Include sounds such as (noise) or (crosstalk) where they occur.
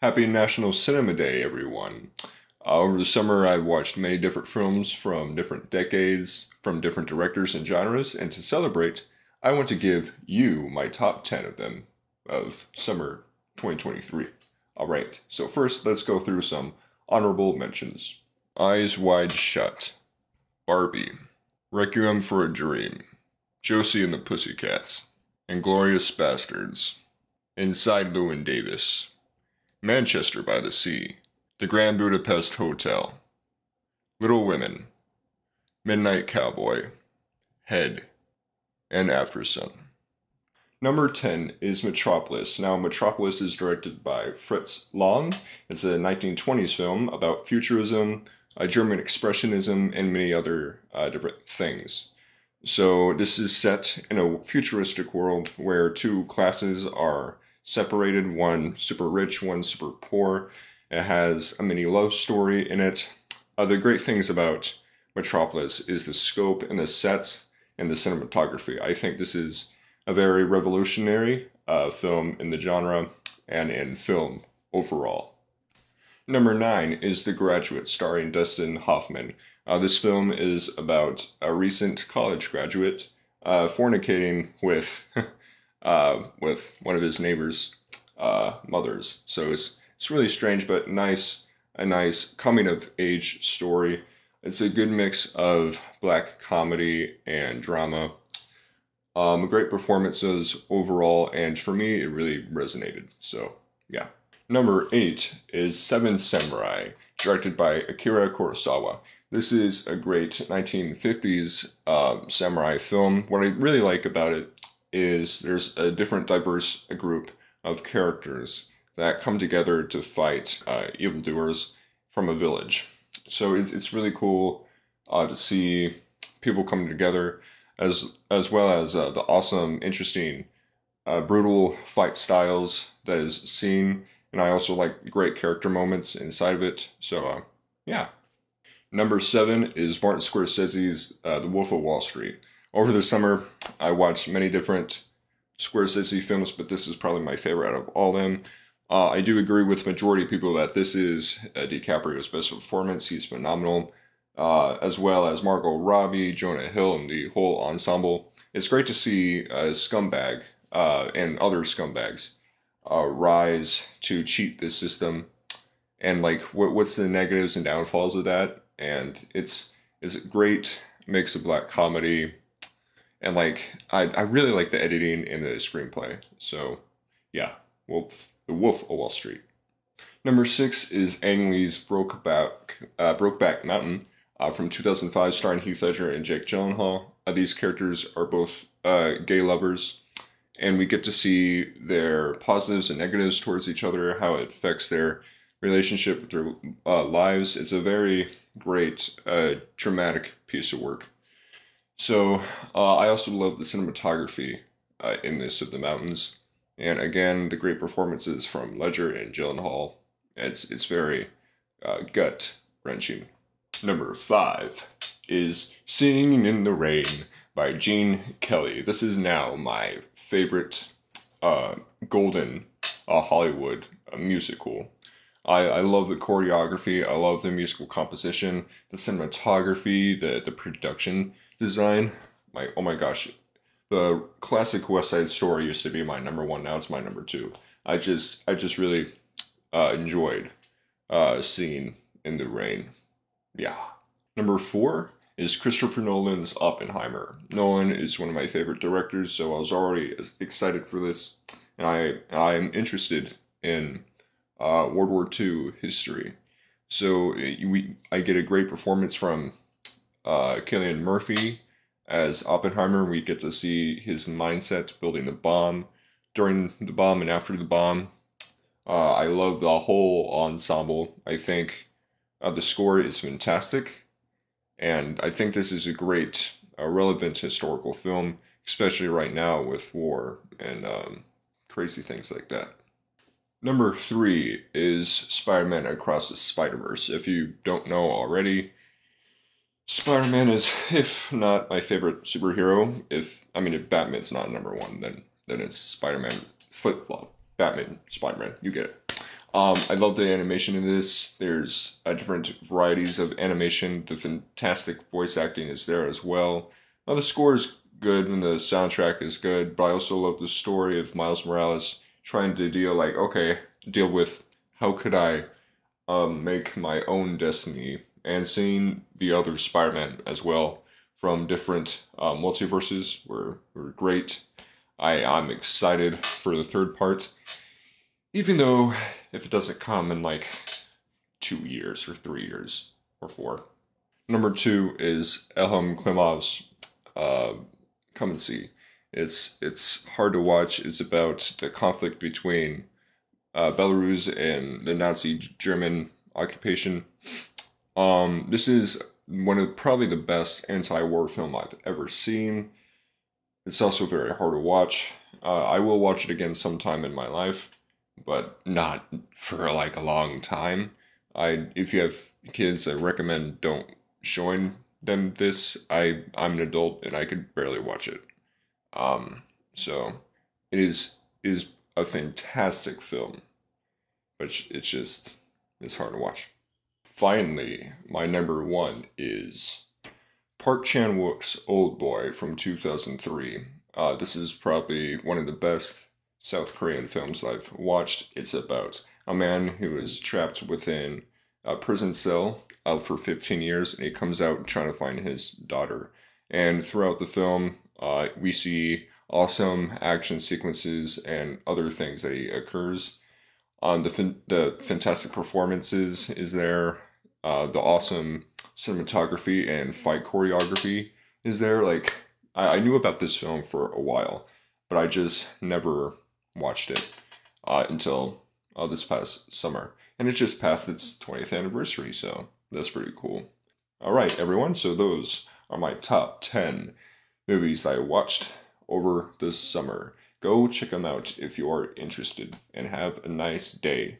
Happy National Cinema Day, everyone. Uh, over the summer, I watched many different films from different decades, from different directors and genres, and to celebrate, I want to give you my top 10 of them of summer 2023. Alright, so first, let's go through some honorable mentions Eyes Wide Shut, Barbie, Requiem for a Dream, Josie and the Pussycats, Inglourious Basterds, Inside Llewyn Davis, Manchester by the Sea, The Grand Budapest Hotel, Little Women, Midnight Cowboy, Head, and Aftersun. Number 10 is Metropolis. Now, Metropolis is directed by Fritz Lang. It's a 1920s film about futurism, uh, German expressionism, and many other uh, different things. So, this is set in a futuristic world where two classes are separated one super rich, one super poor. It has a mini love story in it. Uh, the great things about Metropolis is the scope and the sets and the cinematography. I think this is a very revolutionary uh, film in the genre and in film overall. Number nine is The Graduate, starring Dustin Hoffman. Uh, this film is about a recent college graduate uh, fornicating with (laughs) uh, with one of his neighbors' uh, mothers. So it's it's really strange, but nice a nice coming of age story. It's a good mix of black comedy and drama. Um, great performances overall, and for me, it really resonated. So, yeah. Number eight is Seven Samurai, directed by Akira Kurosawa. This is a great 1950s uh, samurai film. What I really like about it is there's a different diverse group of characters that come together to fight uh, evildoers from a village. So it's, it's really cool uh, to see people coming together as as well as uh, the awesome, interesting, uh, brutal fight styles that is seen. And I also like great character moments inside of it. So uh, yeah. Number seven is Martin Scorsese's uh, The Wolf of Wall Street. Over the summer, I watched many different Scorsese films, but this is probably my favorite out of all them. Uh, I do agree with the majority of people that this is uh, DiCaprio's best performance. He's phenomenal, uh, as well as Margot Robbie, Jonah Hill, and the whole ensemble. It's great to see a scumbag uh, and other scumbags uh, rise to cheat the system, and like what, what's the negatives and downfalls of that. And it's it's a great mix of black comedy and like I, I really like the editing and the screenplay. So yeah, Wolf, The Wolf of Wall Street. Number six is Ang Lee's Brokeback uh, Brokeback Mountain uh, from 2005, starring Heath Ledger and Jake Gyllenhaal. Uh, these characters are both uh, gay lovers, and we get to see their positives and negatives towards each other, how it affects their relationship with their uh, lives. It's a very great, uh, dramatic piece of work. So uh, I also love the cinematography uh, in this of the mountains, and again the great performances from Ledger and Gyllenhaal. It's it's very uh, gut wrenching. Number five is "Singing in the Rain" by Gene Kelly. This is now my favorite uh, golden uh, Hollywood uh, musical. I, I love the choreography. I love the musical composition, the cinematography, the the production design. My oh my gosh, the classic West Side Story used to be my number one. Now it's my number two. I just I just really uh, enjoyed uh, Singing in the Rain. Yeah. Number four is Christopher Nolan's Oppenheimer. Nolan is one of my favorite directors, so I was already excited for this, and I I'm interested in uh, World War II history. So we I get a great performance from uh, Cillian Murphy as Oppenheimer. We get to see his mindset building the bomb during the bomb and after the bomb. Uh, I love the whole ensemble. I think uh, the score is fantastic, and I think this is a great, uh, relevant historical film, especially right now with war and um, crazy things like that. Number three is Spider Man Across the Spider Verse. If you don't know already, Spider Man is, if not my favorite superhero, if I mean if Batman's not number one, then then it's Spider Man flip flop. Batman, Spider Man, you get it. Um, I love the animation in this. There's uh, different varieties of animation. The fantastic voice acting is there as well. The score is good and the soundtrack is good, but I also love the story of Miles Morales trying to deal like okay, deal with how could I um, make my own destiny and seeing the other Spider-Man as well from different uh, multiverses were, were great. I, I'm excited for the third part, even though if it doesn't come in like two years or three years or four. Number two is Elem Klimov's uh, Come and See. It's it's hard to watch. It's about the conflict between uh, Belarus and the Nazi German occupation. Um, this is one of probably the best anti-war film I've ever seen. It's also very hard to watch. Uh, I will watch it again sometime in my life, but not for like a long time. I if you have kids, I recommend don't showing them this. I I'm an adult and I could barely watch it. Um, so it is is a fantastic film, but it's just it's hard to watch. Finally, my number one is Park Chan Wook's Oldboy from 2003. Uh, this is probably one of the best South Korean films I've watched. It's about a man who is trapped within a prison cell out for 15 years and he comes out trying to find his daughter. And throughout the film, uh, we see awesome action sequences and other things that he occurs. Um, the, the fantastic performances is there uh, the awesome cinematography and fight choreography is there. Like I, I, knew about this film for a while, but I just never watched it uh, until uh, this past summer, and it just passed its 20th anniversary, so that's pretty cool. All right, everyone. So those are my top 10 movies that I watched over the summer. Go check them out if you are interested, and have a nice day.